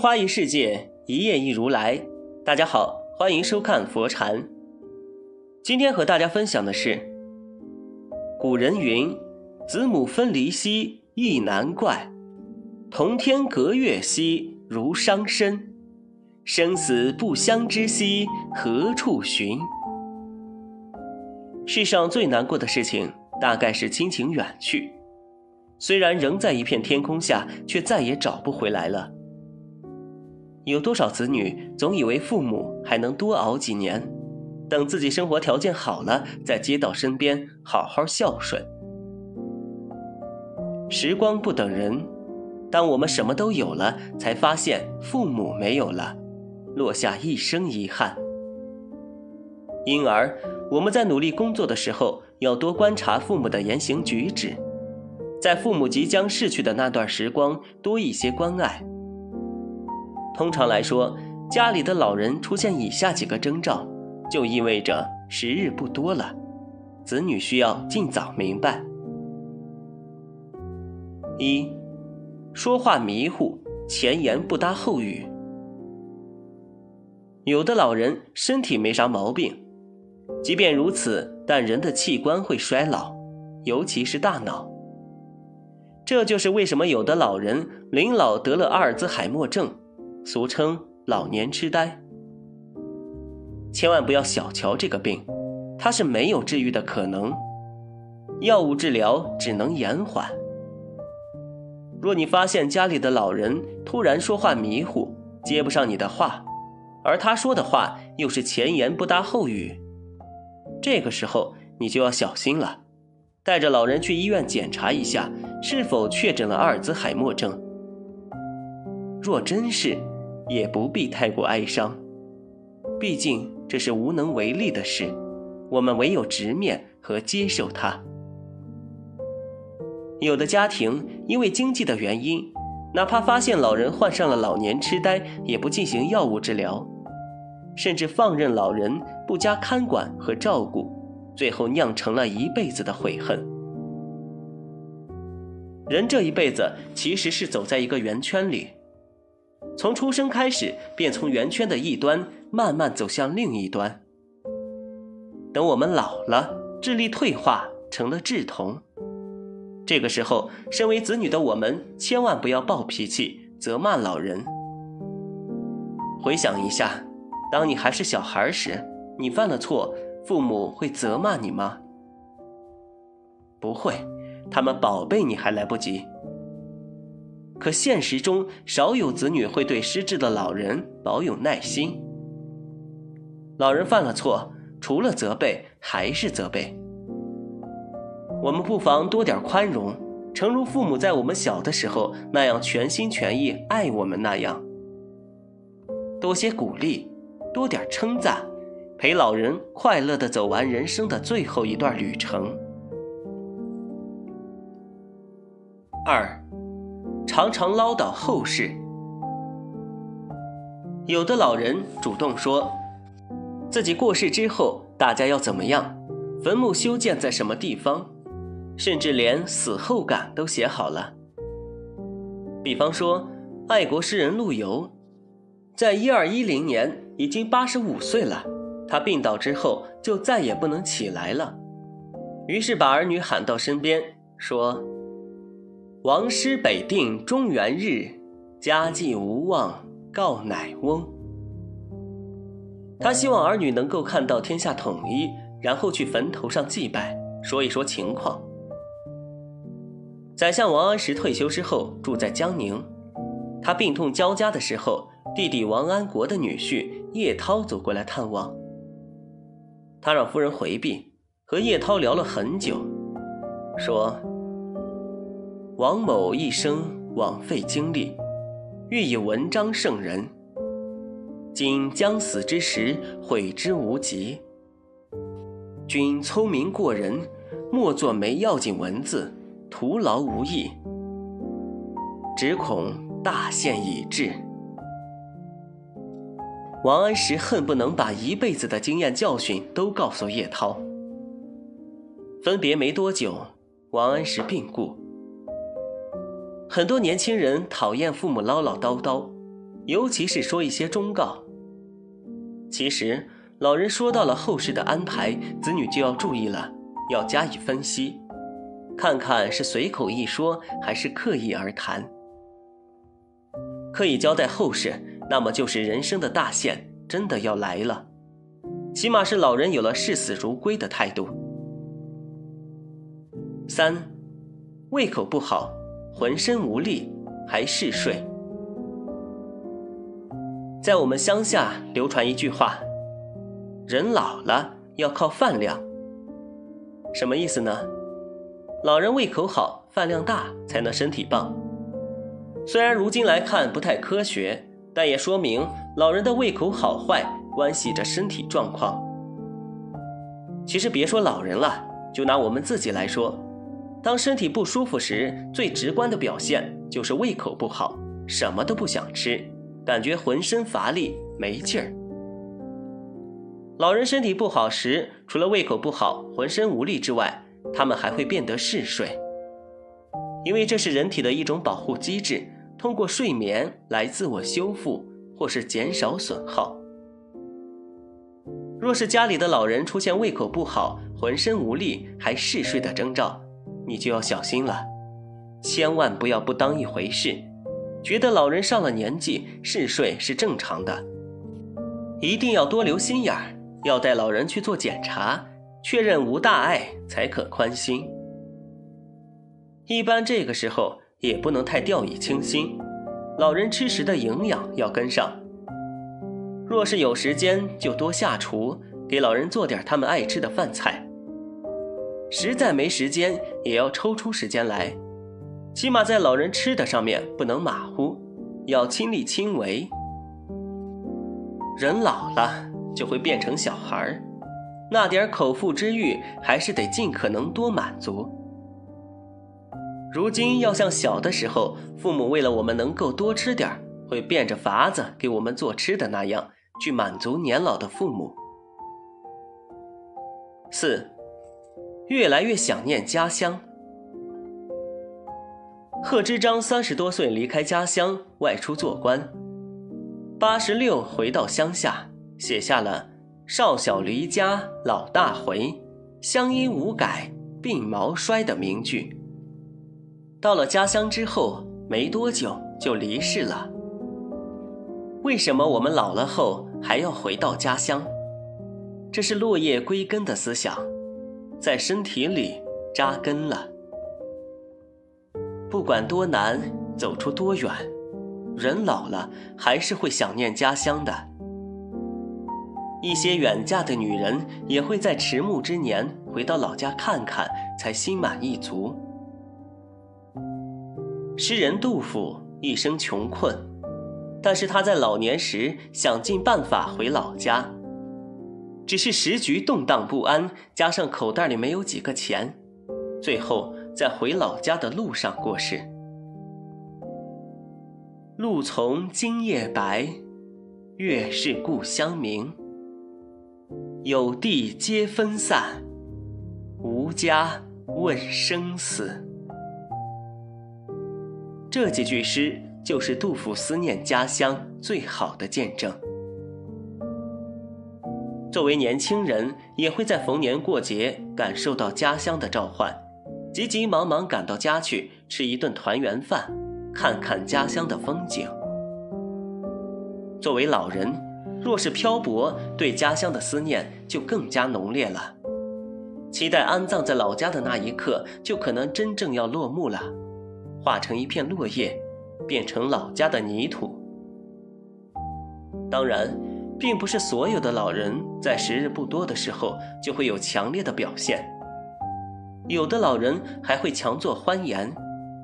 花一世界，一叶一如来。大家好，欢迎收看佛禅。今天和大家分享的是：古人云，子母分离兮亦难怪，同天隔月兮如伤身，生死不相知兮何处寻？世上最难过的事情，大概是亲情远去，虽然仍在一片天空下，却再也找不回来了。有多少子女总以为父母还能多熬几年，等自己生活条件好了，再接到身边好好孝顺。时光不等人，当我们什么都有了，才发现父母没有了，落下一生遗憾。因而，我们在努力工作的时候，要多观察父母的言行举止，在父母即将逝去的那段时光，多一些关爱。通常来说，家里的老人出现以下几个征兆，就意味着时日不多了，子女需要尽早明白：一、说话迷糊，前言不搭后语。有的老人身体没啥毛病，即便如此，但人的器官会衰老，尤其是大脑。这就是为什么有的老人临老得了阿尔兹海默症。俗称老年痴呆，千万不要小瞧这个病，它是没有治愈的可能，药物治疗只能延缓。若你发现家里的老人突然说话迷糊，接不上你的话，而他说的话又是前言不搭后语，这个时候你就要小心了，带着老人去医院检查一下，是否确诊了阿尔兹海默症。若真是，也不必太过哀伤，毕竟这是无能为力的事，我们唯有直面和接受它。有的家庭因为经济的原因，哪怕发现老人患上了老年痴呆，也不进行药物治疗，甚至放任老人不加看管和照顾，最后酿成了一辈子的悔恨。人这一辈子其实是走在一个圆圈里。从出生开始，便从圆圈的一端慢慢走向另一端。等我们老了，智力退化，成了智童，这个时候，身为子女的我们，千万不要暴脾气，责骂老人。回想一下，当你还是小孩时，你犯了错，父母会责骂你吗？不会，他们宝贝你还来不及。可现实中，少有子女会对失智的老人保有耐心。老人犯了错，除了责备还是责备。我们不妨多点宽容，诚如父母在我们小的时候那样全心全意爱我们那样。多些鼓励，多点称赞，陪老人快乐地走完人生的最后一段旅程。二。常常唠叨后事。有的老人主动说，自己过世之后大家要怎么样，坟墓修建在什么地方，甚至连死后感都写好了。比方说，爱国诗人陆游，在一二一零年已经八十五岁了，他病倒之后就再也不能起来了，于是把儿女喊到身边说。王师北定中原日，家祭无忘告乃翁。他希望儿女能够看到天下统一，然后去坟头上祭拜，说一说情况。宰相王安石退休之后住在江宁，他病痛交加的时候，弟弟王安国的女婿叶涛走过来探望。他让夫人回避，和叶涛聊了很久，说。王某一生枉费精力，欲以文章胜人。今将死之时，悔之无及。君聪明过人，莫作没要紧文字，徒劳无益。只恐大限已至。王安石恨不能把一辈子的经验教训都告诉叶涛。分别没多久，王安石病故。很多年轻人讨厌父母唠唠叨叨，尤其是说一些忠告。其实，老人说到了后事的安排，子女就要注意了，要加以分析，看看是随口一说，还是刻意而谈。刻意交代后事，那么就是人生的大限真的要来了，起码是老人有了视死如归的态度。三，胃口不好，浑身无力，还嗜睡。在我们乡下流传一句话：“人老了要靠饭量。”什么意思呢？老人胃口好，饭量大，才能身体棒。虽然如今来看不太科学，但也说明老人的胃口好坏关系着身体状况。其实别说老人了，就拿我们自己来说，当身体不舒服时，最直观的表现就是胃口不好，什么都不想吃。感觉浑身乏力、没劲儿。老人身体不好时，除了胃口不好、浑身无力之外，他们还会变得嗜睡，因为这是人体的一种保护机制，通过睡眠来自我修复或是减少损耗。若是家里的老人出现胃口不好、浑身无力还嗜睡的征兆，你就要小心了，千万不要不当一回事。觉得老人上了年纪嗜睡是正常的，一定要多留心眼儿，要带老人去做检查，确认无大碍才可宽心。一般这个时候也不能太掉以轻心，老人吃食的营养要跟上。若是有时间，就多下厨给老人做点他们爱吃的饭菜。实在没时间，也要抽出时间来。起码在老人吃的上面不能马虎，要亲力亲为。人老了就会变成小孩儿，那点口腹之欲还是得尽可能多满足。如今要像小的时候，父母为了我们能够多吃点儿，会变着法子给我们做吃的那样，去满足年老的父母。四，越来越想念家乡。贺知章三十多岁离开家乡外出做官，八十六回到乡下，写下了“少小离家老大回，乡音无改鬓毛衰”的名句。到了家乡之后没多久就离世了。为什么我们老了后还要回到家乡？这是落叶归根的思想，在身体里扎根了。不管多难，走出多远，人老了还是会想念家乡的。一些远嫁的女人也会在迟暮之年回到老家看看，才心满意足。诗人杜甫一生穷困，但是他在老年时想尽办法回老家，只是时局动荡不安，加上口袋里没有几个钱，最后。在回老家的路上过世。路从今夜白，月是故乡明。有地皆分散，无家问生死。这几句诗就是杜甫思念家乡最好的见证。作为年轻人，也会在逢年过节感受到家乡的召唤。急急忙忙赶到家去吃一顿团圆饭，看看家乡的风景。作为老人，若是漂泊，对家乡的思念就更加浓烈了。期待安葬在老家的那一刻，就可能真正要落幕了，化成一片落叶，变成老家的泥土。当然，并不是所有的老人在时日不多的时候就会有强烈的表现。有的老人还会强作欢颜，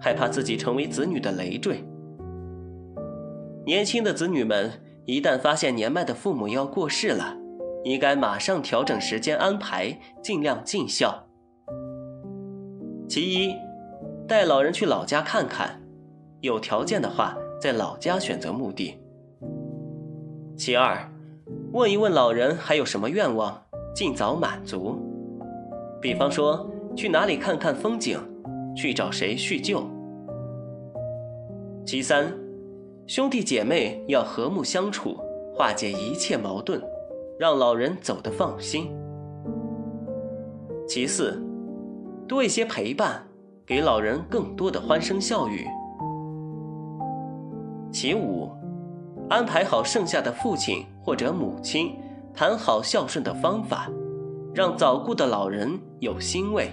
害怕自己成为子女的累赘。年轻的子女们一旦发现年迈的父母要过世了，应该马上调整时间安排，尽量尽孝。其一，带老人去老家看看，有条件的话，在老家选择墓地。其二，问一问老人还有什么愿望，尽早满足。比方说。去哪里看看风景？去找谁叙旧？其三，兄弟姐妹要和睦相处，化解一切矛盾，让老人走得放心。其四，多一些陪伴，给老人更多的欢声笑语。其五，安排好剩下的父亲或者母亲，谈好孝顺的方法，让早故的老人有欣慰。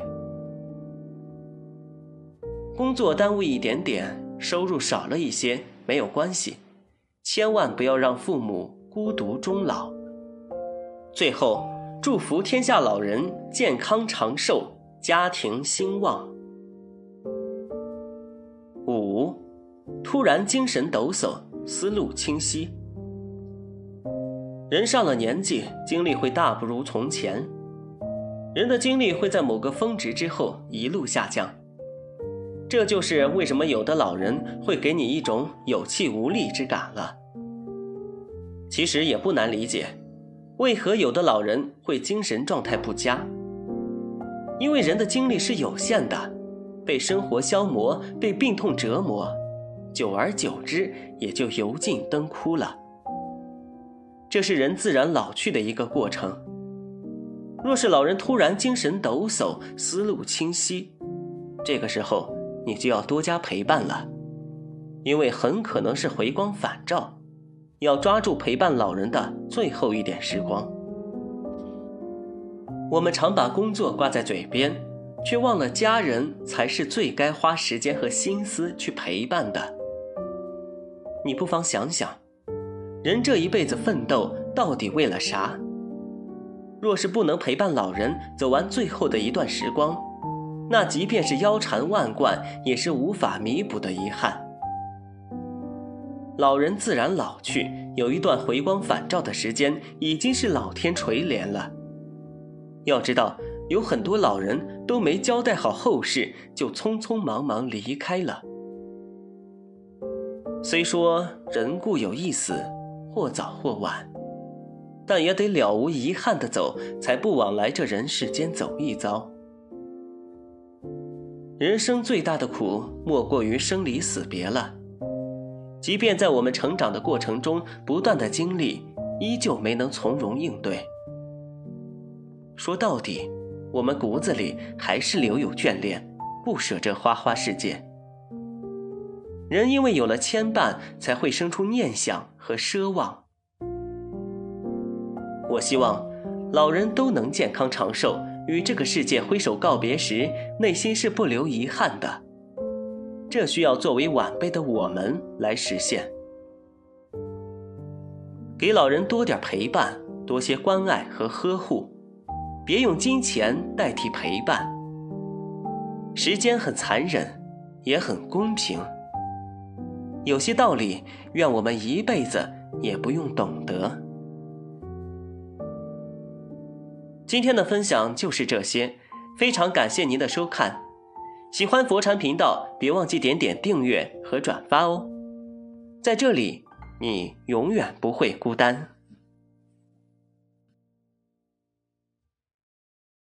工作耽误一点点，收入少了一些，没有关系，千万不要让父母孤独终老。最后。祝福天下老人健康长寿，家庭兴旺。五，突然精神抖擞，思路清晰。人上了年纪，精力会大不如从前。人的精力会在某个峰值之后一路下降，这就是为什么有的老人会给你一种有气无力之感了。其实也不难理解。为何有的老人会精神状态不佳？因为人的精力是有限的，被生活消磨，被病痛折磨，久而久之也就油尽灯枯了。这是人自然老去的一个过程。若是老人突然精神抖擞，思路清晰，这个时候你就要多加陪伴了，因为很可能是回光返照。要抓住陪伴老人的最后一点时光。我们常把工作挂在嘴边，却忘了家人才是最该花时间和心思去陪伴的。你不妨想想，人这一辈子奋斗到底为了啥？若是不能陪伴老人走完最后的一段时光，那即便是腰缠万贯，也是无法弥补的遗憾。老人自然老去，有一段回光返照的时间，已经是老天垂怜了。要知道，有很多老人都没交代好后事，就匆匆忙忙离开了。虽说人固有一死，或早或晚，但也得了无遗憾的走，才不枉来这人世间走一遭。人生最大的苦，莫过于生离死别了。即便在我们成长的过程中不断的经历，依旧没能从容应对。说到底，我们骨子里还是留有眷恋，不舍这花花世界。人因为有了牵绊，才会生出念想和奢望。我希望老人都能健康长寿，与这个世界挥手告别时，内心是不留遗憾的。这需要作为晚辈的我们来实现，给老人多点陪伴，多些关爱和呵护，别用金钱代替陪伴。时间很残忍，也很公平。有些道理，愿我们一辈子也不用懂得。今天的分享就是这些，非常感谢您的收看。喜欢佛禅频道，别忘记点点订阅和转发哦！在这里，你永远不会孤单。